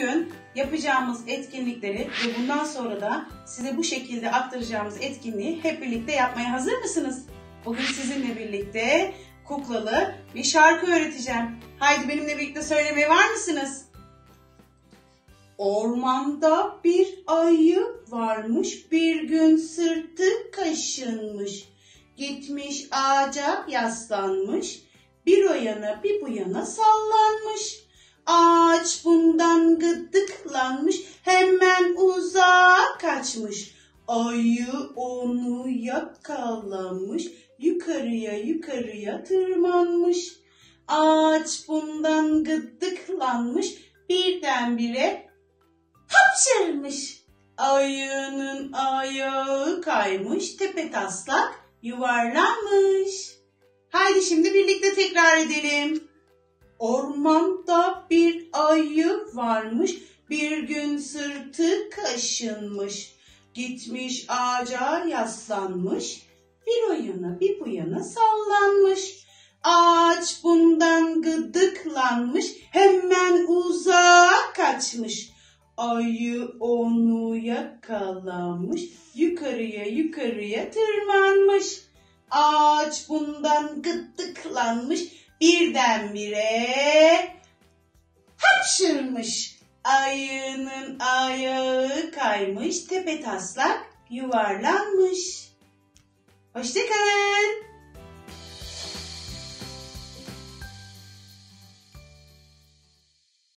Bugün yapacağımız etkinlikleri ve bundan sonra da size bu şekilde aktaracağımız etkinliği hep birlikte yapmaya hazır mısınız? Bugün sizinle birlikte kuklalı bir şarkı öğreteceğim. Haydi benimle birlikte söylemeye var mısınız? Ormanda bir ayı varmış, bir gün sırtı kaşınmış. Gitmiş ağaca yaslanmış, bir o yana bir bu yana sallanmış. Kaçmış. Ayı onu yakalamış, yukarıya yukarıya tırmanmış. Ağaç bundan gıdıklanmış, birdenbire hapşırmış. Ayının ayağı kaymış, tepe taslak yuvarlanmış. Haydi şimdi birlikte tekrar edelim. Ormanda bir ayı varmış, bir gün sırtı kaşınmış. Gitmiş ağaca yaslanmış, bir o yana bir bu yana sallanmış. Ağaç bundan gıdıklanmış, hemen uzağa kaçmış. Ayı onu yakalamış, yukarıya yukarıya tırmanmış. Ağaç bundan gıdıklanmış, birdenbire hapşırmış. Ayının ayağı kaymış, tepe taslak yuvarlanmış. Hoşçakalın.